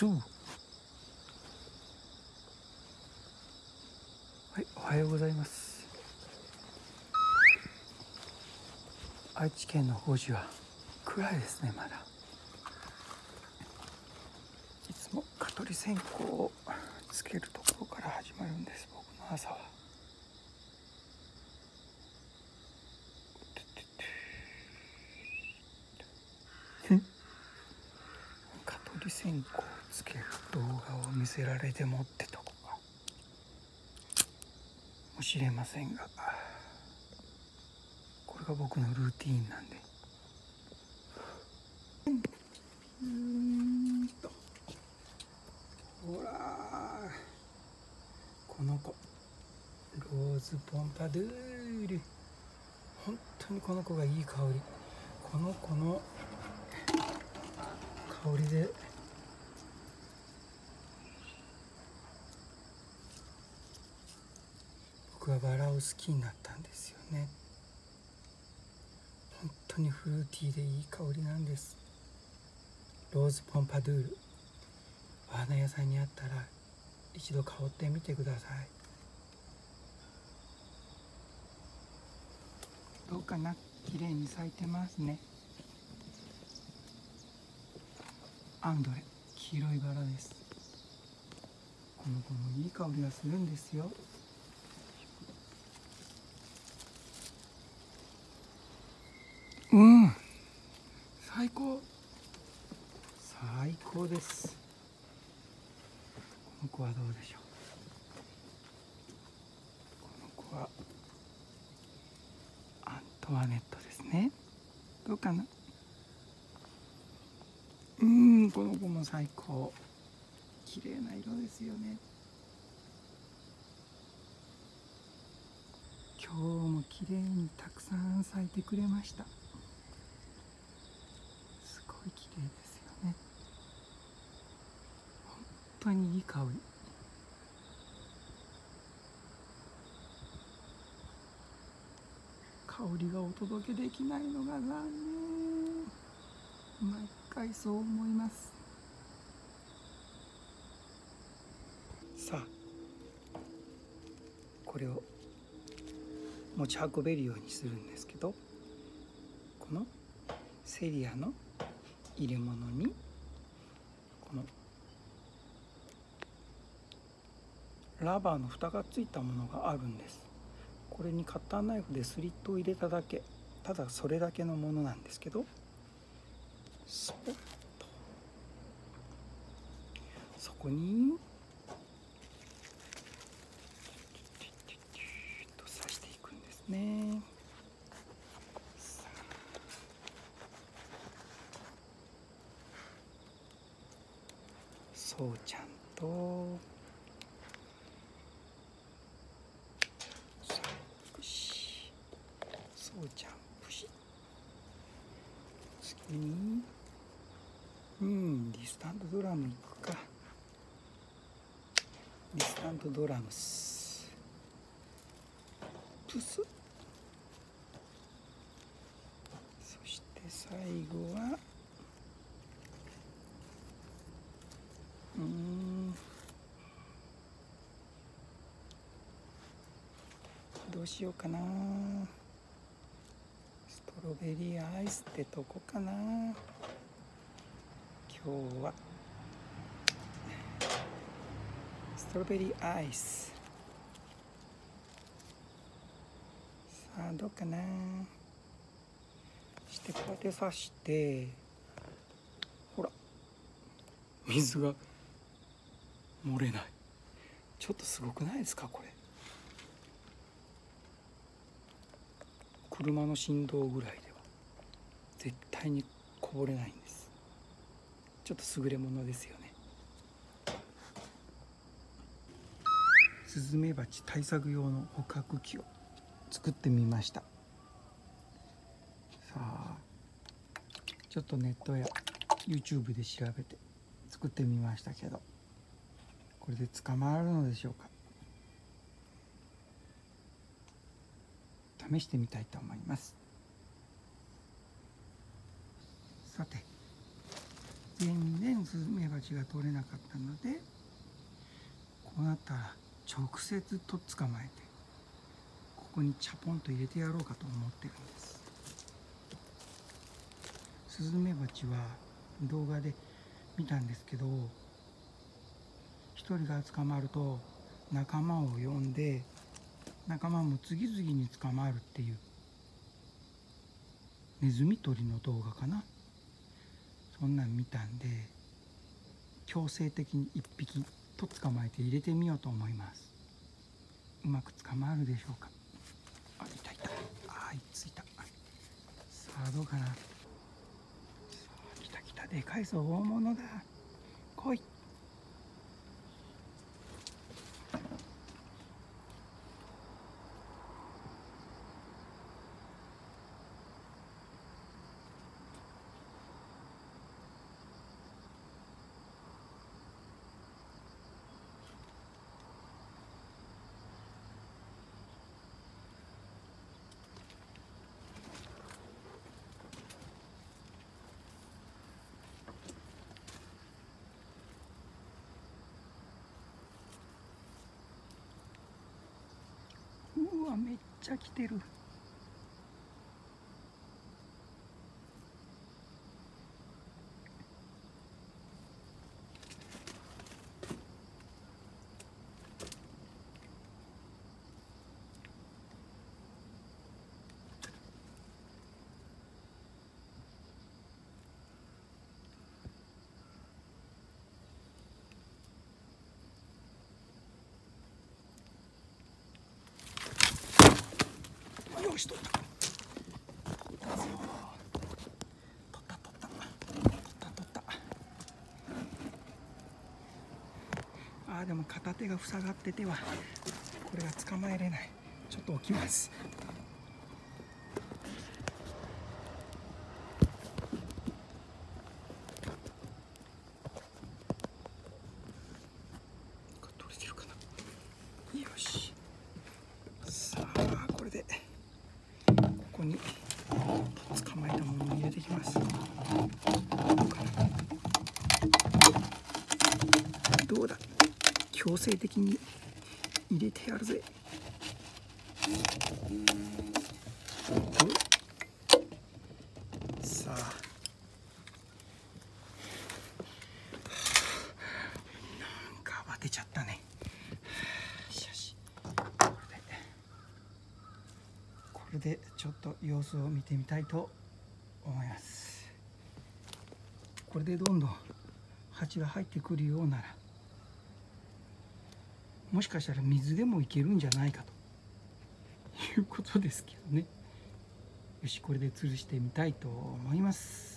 ツーはいおはようございます。愛知県の法事は暗いですねまだ。いつも蚊取り線香をつけるところから始まるんです僕の朝は。蚊取り線香。つける動画を見せられてもってとこか。もしれませんがこれが僕のルーティーンなんで。うんと。ほらこの子。ローズポンパドゥール。本当にこの子がいい香り。この子の香りで僕はバラを好きになったんですよね。本当にフルーティーでいい香りなんです。ローズポンパドゥール。お花屋さんにあったら一度香ってみてください。どうかな？綺麗に咲いてますね。アンドレ。黄色いバラです。この子もいい香りがするんですようん最高。最高です。この子はどうでしょう？この子はアントワネットですね。どうかな？うんこの子も最高。綺麗な色ですよね。今日も綺麗にたくさん咲いてくれました。ごい綺麗ですよね。本当にいい香り。香りがお届けできないのが残念。毎回そう思います。さあこれを持ち運べるようにするんですけどこのセリアの入れ物にこのラバーの蓋がついたものがあるんです。これにカッターナイフでスリットを入れただけ。ただそれだけのものなんですけど。そっと。そこにと刺していくんですねさあそうちゃんと。さあプシそうちゃんプシ次に。うんディスタントドラムいくか。ディスタントドラムスプス。そして最後は。うん。どうしようかな。ストロベリーアイスってとこかな。今日は。ストロベリーアイス。さあどうかな。してこうやって刺して。ほら。水が。漏れない。ちょっとすごくないですか？これ。車の振動ぐらいでは。絶対にこぼれないんです。ちょっと優れものですよね。スズメバチ対策用の捕獲器を作ってみました。さあちょっとネットや YouTube で調べて作ってみましたけど。これで捕まるのでしょうか？試してみたいと思います。さて全然スズメバチが取れなかったのでこうなったら直接と捕まえてここにチャポンと入れてやろうかと思ってるんです。スズメバチは動画で見たんですけど一人が捕まると仲間を呼んで仲間も次々に捕まるっていうネズミ捕りの動画かな。そんなん見たんで強制的に1匹と捕まえて入れてみようと思います。うまく捕まるでしょうか。あいたいた。あいついた。さあどうかな。さあ来た来た。でかいぞ大物だ。来いうわめっちゃ来てるよし取った取った。取った取った取った取ったあでも片手が塞がっててはこれが捕まえれない。ちょっと置きますこれ取れてるかなよしさあこれでここに捕まえたものを入れていきますどうかなどうだ強制的に入れてやるぜ。さあ。なんか慌てちゃったね。よしこれでこれでちょっと様子を見てみたいと思います。これでどんどん蜂が入ってくるようならもしかしたら水でもいけるんじゃないかと。いうことですけどね。よしこれで吊るしてみたいと思います。